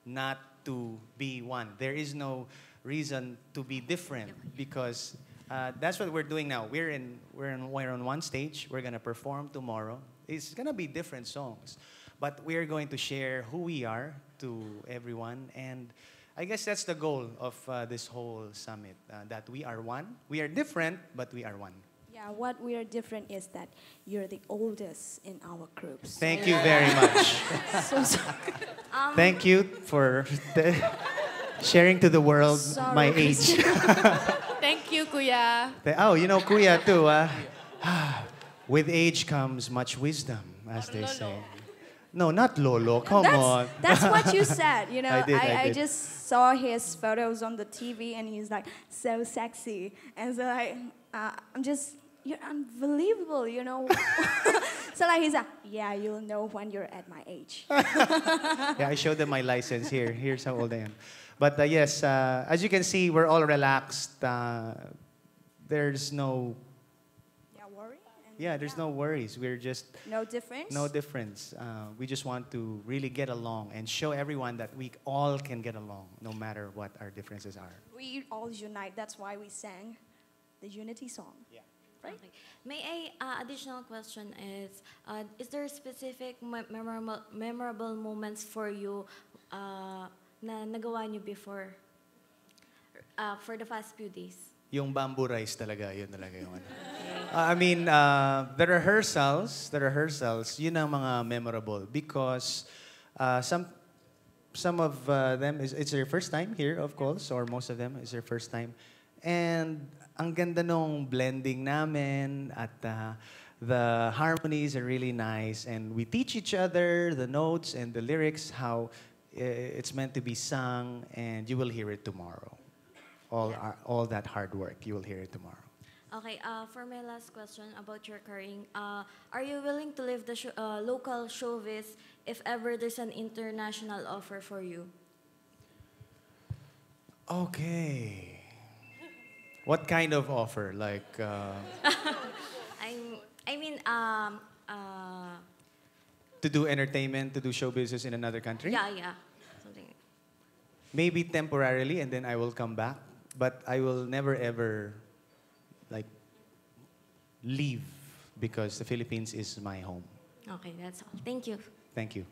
not to be one. There is no reason to be different because uh, that's what we're doing now. We're in we're in we're on one stage. We're gonna perform tomorrow. It's gonna be different songs, but we're going to share who we are to everyone. And I guess that's the goal of uh, this whole summit. Uh, that we are one. We are different, but we are one. Yeah, what we are different is that you're the oldest in our groups. Thank you very much. so sorry. Um, Thank you for the sharing to the world Sorry, my age. Thank you, Kuya. Oh, you know Kuya too, ah. With age comes much wisdom, as they say. No, not Lolo. Come that's, on. That's what you said. You know, I did, I did. just saw his photos on the TV, and he's like so sexy, and so like uh, I'm just you're unbelievable. You know. so like he's like, yeah, you'll know when you're at my age. yeah, I showed them my license here. Here's how old I am. But uh, yes, uh, as you can see, we're all relaxed. Uh, there's no. Yeah, worry. yeah, there's no worries. We're just No difference. no difference. Uh, we just want to really get along and show everyone that we all can get along, no matter what our differences are. We all unite. That's why we sang the unity song. Yeah. Right. Okay. May I uh, additional question is uh, is there specific me- memorable memorable moments for you uh, na nagawa niyo before uh, for the past few days? Yung bamboo rice talaga, yun talaga yung ano. Uh, I mean, uh, the rehearsals, the rehearsals, yun ang mga memorable because uh, some some of uh, them is it's their first time here, of course, or most of them is their first time. And ang ganda nung blending namin at uh, the harmonies are really nice and we teach each other the notes and the lyrics how uh, it's meant to be sung and you will hear it tomorrow. All, our, all that hard work, you will hear it tomorrow. Okay, uh, for my last question about your career, uh, are you willing to leave the show, uh, local showbiz if ever there's an international offer for you? Okay. What kind of offer? Like, uh, I'm, I mean, um, uh, to do entertainment, to do show business in another country? yeah, yeah, something. Maybe temporarily and then I will come back. But I will never ever, like, leave because the Philippines is my home. Okay, that's all. Thank you. Thank you.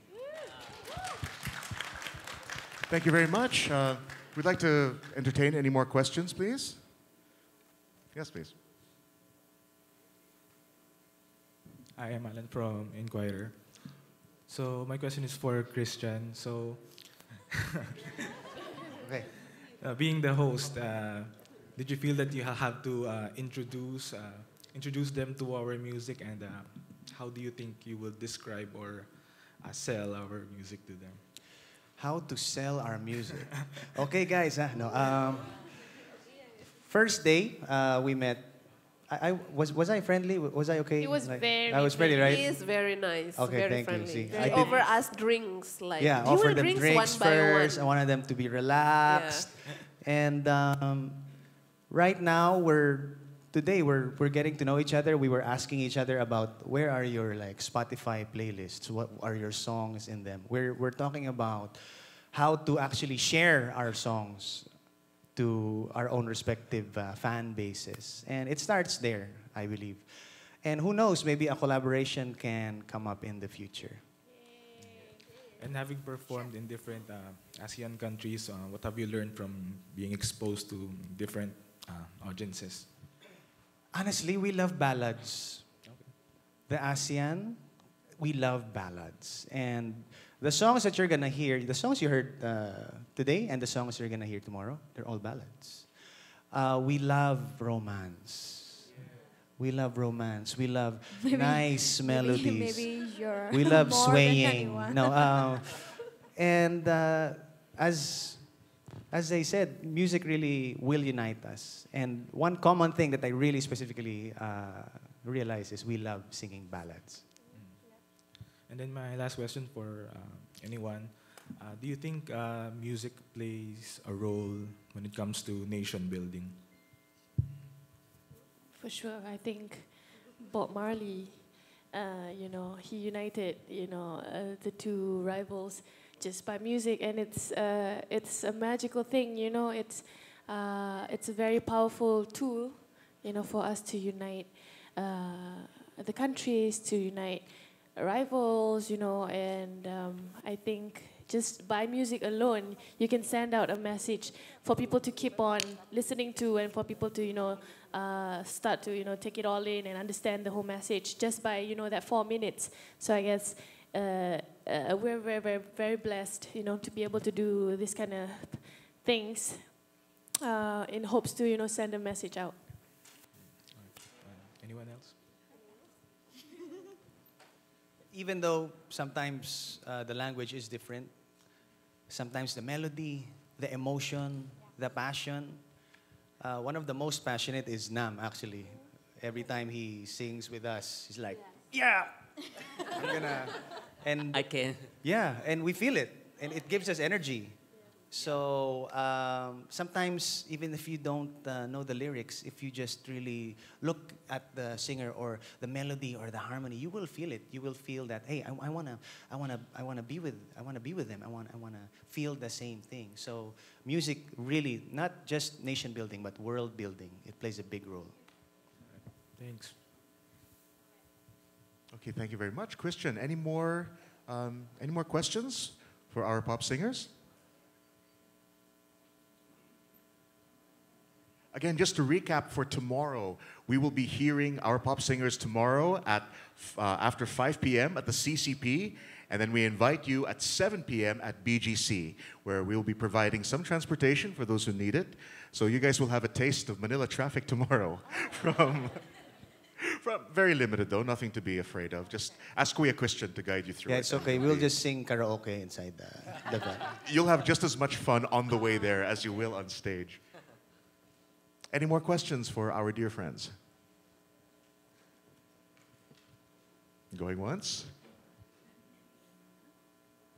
Thank you very much. Uh, we'd like to entertain any more questions, please. Yes, please. I am Alan from Inquirer. So my question is for Christian. So, okay. uh, being the host, uh, did you feel that you have to uh, introduce uh, introduce them to our music, and uh, how do you think you will describe or uh, sell our music to them? How to sell our music. okay, guys. ah, no, um, first day uh, we met. I, I was was I friendly? Was I okay? He was Like, very. I was friendly, right? He is very nice. Okay, very thank friendly. you. See, Very I over us drinks like. yeah, "Do you offer them drinks, drinks one by first. I wanted them to be relaxed. And um, right now, we're today we're we're getting to know each other. We were asking each other about where are your like Spotify playlists? What are your songs in them? We're we're talking about how to actually share our songs to our own respective uh, fan bases, and it starts there, I believe. And who knows, maybe a collaboration can come up in the future. And having performed in different uh, ASEAN countries, uh, what have you learned from being exposed to different uh, audiences? Honestly, we love ballads. The ASEAN, we love ballads. And the songs that you're gonna hear, the songs you heard uh, today and the songs you're gonna hear tomorrow, they're all ballads. Uh, we love romance. We love romance. We love Maybe- nice maybe- melodies. maybe you're we love swaying. No, uh, and uh, as as they said, music really will unite us. And one common thing that I really specifically uh, realize is we love singing ballads. And then my last question for uh, anyone. Uh, do you think uh, music plays a role when it comes to nation building? For sure, I think Bob Marley, uh, you know, he united, you know, uh, the two rivals just by music, and it's uh, it's a magical thing, you know. It's it's a very powerful tool, you know, for us to unite the countries, to unite rivals, you know, and um, I think just by music alone, you can send out a message for people to keep on listening to and for people to, you know, uh, start to, you know, take it all in and understand the whole message just by, you know, that four minutes. So I guess uh, uh, we're very, very, very blessed, you know, to be able to do this kind of things uh, in hopes to, you know, send a message out. Anyone else? Even though sometimes uh, the language is different, sometimes the melody, the emotion, the passion. Uh, one of the most passionate is Nam, actually. Every time he sings with us, he's like, yeah, I'm gonna. And I can. Yeah, and we feel it, and it gives us energy. So um, sometimes, even if you don't uh, know the lyrics, if you just really look at the singer or the melody or the harmony, you will feel it. You will feel that, hey, I, I wanna, I wanna, I wanna be with, I wanna be with them. I want, I wanna feel the same thing. So music really, not just nation building, but world building. It plays a big role. Thanks. Okay, thank you very much. Christian, any more, um, any more questions for our pop singers? Again, just to recap for tomorrow, we will be hearing our pop singers tomorrow at uh, after 5 p.m. at the CCP, and then we invite you at 7 p.m. at BGC, where we will be providing some transportation for those who need it. So you guys will have a taste of Manila traffic tomorrow from. From very limited though, nothing to be afraid of. Just ask Kuya Christian to guide you through Yeah, it. it's okay. We'll just sing karaoke inside the, the van. You'll have just as much fun on the way there as you will on stage. Any more questions for our dear friends? Going once?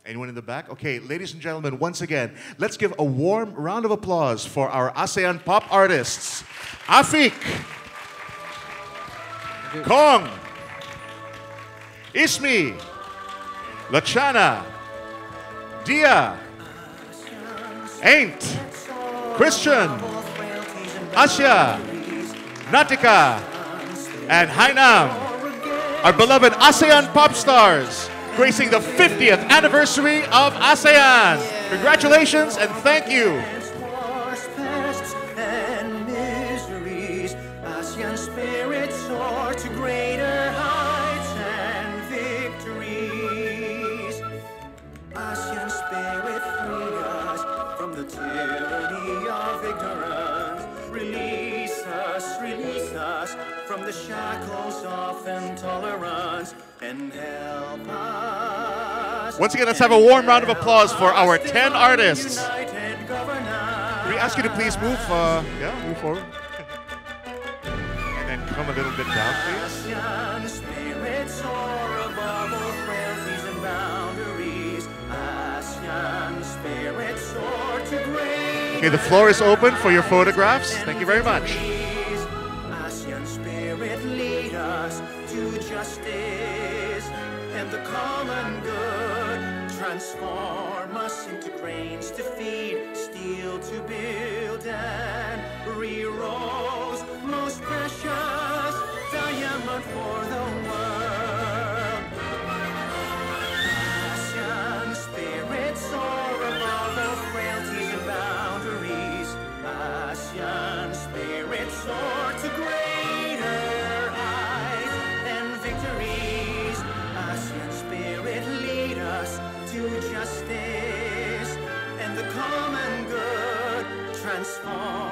Anyone in the back? Okay, ladies and gentlemen, once again, let's give a warm round of applause for our ASEAN pop artists. Afik, Kong, Ismi, Lachana, Dia, Ain't, Christian, Asya, Natika, and Hai Nam, our beloved ASEAN pop stars, gracing the 50th anniversary of ASEAN. Congratulations and thank you. Once again, let's have a warm round of applause for our 10 artists. We ask you to please move, uh, yeah, move forward. and then come a little bit down, please. Okay, the floor is open for your photographs. Thank you very much. Transform